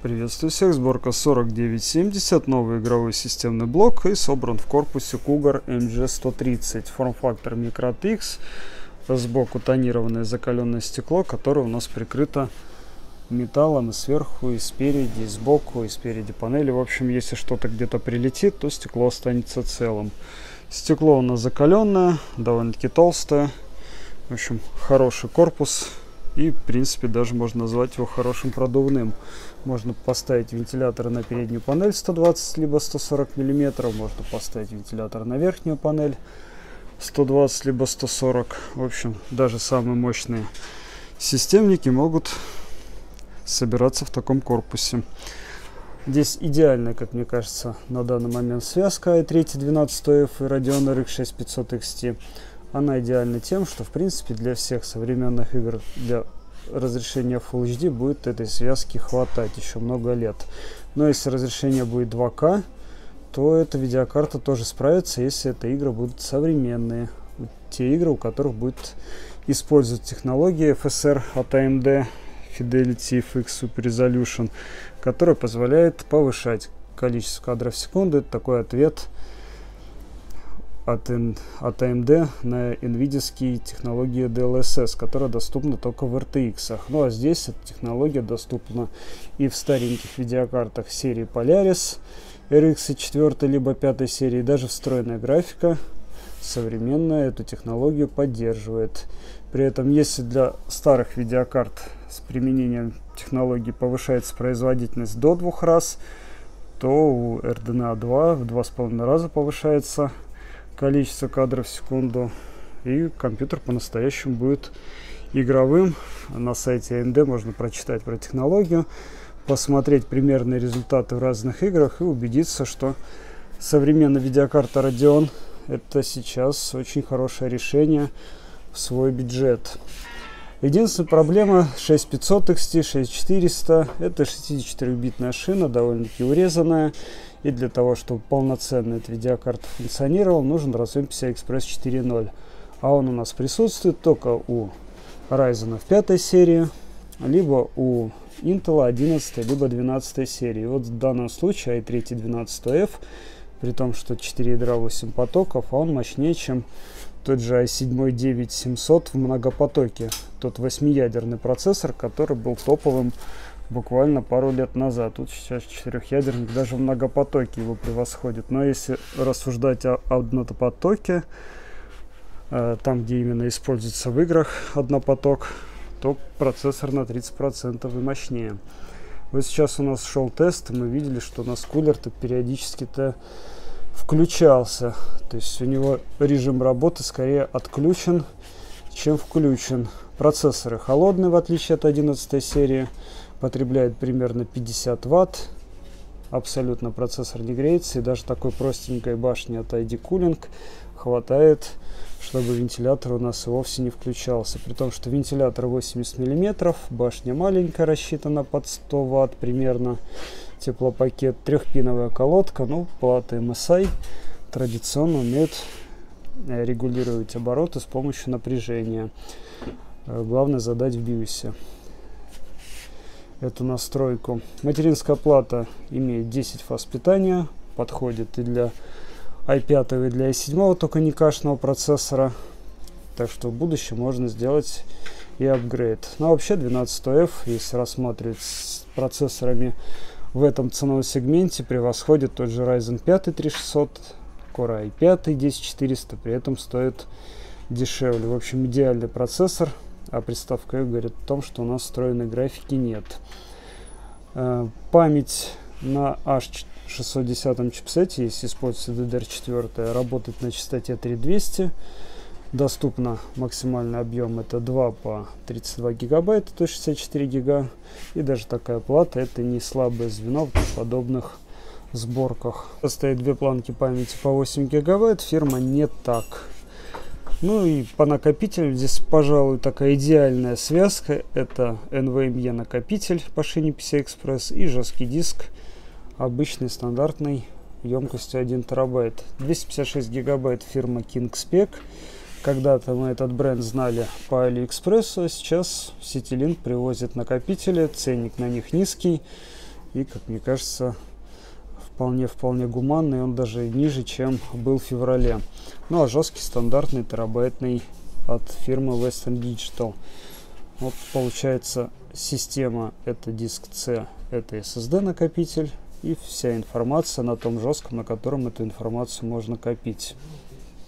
Приветствую всех, сборка 4970, новый игровой системный блок и собран в корпусе Cougar MG130, форм-фактор MicroTX, сбоку тонированное закаленное стекло, которое у нас прикрыто металлом и сверху, и спереди, и сбоку, и спереди панели. В общем, если что-то где-то прилетит, то стекло останется целым. Стекло у нас закаленное, довольно-таки толстое. В общем, хороший корпус, и, в принципе, даже можно назвать его хорошим продувным. Можно поставить вентилятор на переднюю панель 120 либо 140 миллиметров. Можно поставить вентилятор на верхнюю панель 120 либо 140. В общем, даже самые мощные системники могут собираться в таком корпусе. Здесь идеальная, как мне кажется, на данный момент связка i3 12F и Radeon RX 6500 XT. Она идеальна тем, что в принципе для всех современных игр для разрешения Full HD будет этой связки хватать еще много лет. Но если разрешение будет 2К, то эта видеокарта тоже справится, если это игры будут современные. Те игры, у которых будет использовать технологии FSR от AMD Fidelity FX Super Resolution, которая позволяет повышать количество кадров в секунду. Это такой ответ от, AMD на NVIDIA технологии DLSS, которая доступна только в RTX. Ну а здесь эта технология доступна и в стареньких видеокартах серии Polaris RX 4 либо 5 серии, даже встроенная графика современная эту технологию поддерживает. При этом, если для старых видеокарт с применением технологии повышается производительность до двух раз, то у RDNA 2 в два с половиной раза повышается количество кадров в секунду. И компьютер по-настоящему будет игровым. На сайте AMD можно прочитать про технологию, посмотреть примерные результаты в разных играх и убедиться, что современная видеокарта Radeon это сейчас очень хорошее решение в свой бюджет. Единственная проблема 6500 XT, 6400 это 64-битная шина, довольно-таки урезанная. И для того, чтобы полноценно эта видеокарта функционировала, нужен Raspberry PCI Express 4.0. А он у нас присутствует только у Ryzen в пятой серии, либо у Intel 11 либо 12 серии. Вот в данном случае i3 12F, при том, что 4 ядра 8 потоков, а он мощнее, чем тот же i7 9700 в многопотоке. Тот 8-ядерный процессор, который был топовым буквально пару лет назад. Тут сейчас четырехъядерник даже в многопотоке его превосходит. Но если рассуждать о однопотоке, э, там, где именно используется в играх однопоток, то процессор на 30% и мощнее. Вот сейчас у нас шел тест, и мы видели, что у нас кулер-то периодически-то включался. То есть у него режим работы скорее отключен, чем включен. Процессоры холодные, в отличие от 11 серии потребляет примерно 50 ватт. Абсолютно процессор не греется. И даже такой простенькой башни от ID Cooling хватает, чтобы вентилятор у нас и вовсе не включался. При том, что вентилятор 80 мм, башня маленькая, рассчитана под 100 ватт примерно. Теплопакет, трехпиновая колодка, ну, плата MSI традиционно умеют э, регулировать обороты с помощью напряжения. Э, главное задать в биосе эту настройку. Материнская плата имеет 10 фаз питания, подходит и для i5 и для i7, только не кашного процессора. Так что в будущем можно сделать и апгрейд. Ну а вообще 12F, если рассматривать с процессорами в этом ценовом сегменте, превосходит тот же Ryzen 5 3600, Core i5 10400, при этом стоит дешевле. В общем, идеальный процессор – а приставка говорит о том, что у нас встроенной графики нет. Э, память на H610 чипсете, если используется DDR4, работает на частоте 3200. Доступно максимальный объем это 2 по 32 гигабайта, то есть 64 гига. И даже такая плата это не слабое звено в подобных сборках. Стоит две планки памяти по 8 гигабайт, фирма не так ну и по накопителям здесь, пожалуй, такая идеальная связка. Это NVMe накопитель по шине PCI Express и жесткий диск обычный, стандартный, емкостью 1 терабайт. 256 гигабайт фирма KingSpec. Когда-то мы этот бренд знали по AliExpress, а сейчас CityLink привозит накопители, ценник на них низкий. И, как мне кажется, вполне-вполне гуманный. Он даже ниже, чем был в феврале. Ну, а жесткий стандартный терабайтный от фирмы Western Digital. Вот получается система это диск C, это SSD накопитель и вся информация на том жестком, на котором эту информацию можно копить.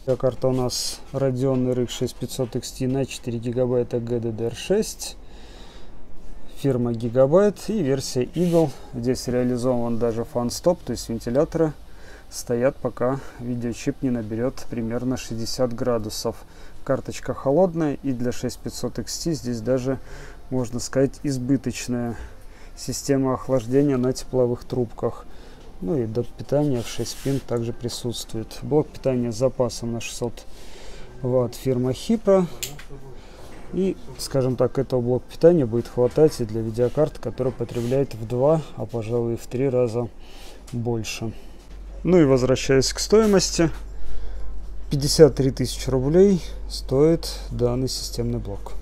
Карта у нас Radeon RX 6500 XT на 4 гигабайта GDDR6 фирма Gigabyte и версия Eagle. Здесь реализован даже фан-стоп, то есть вентиляторы стоят, пока видеочип не наберет примерно 60 градусов. Карточка холодная и для 6500 XT здесь даже, можно сказать, избыточная система охлаждения на тепловых трубках. Ну и до питания в 6 пин также присутствует. Блок питания с запасом на 600 ватт фирма Hipro. И, скажем так, этого блока питания будет хватать и для видеокарты, которая потребляет в два, а пожалуй в три раза больше. Ну и возвращаясь к стоимости, 53 тысячи рублей стоит данный системный блок.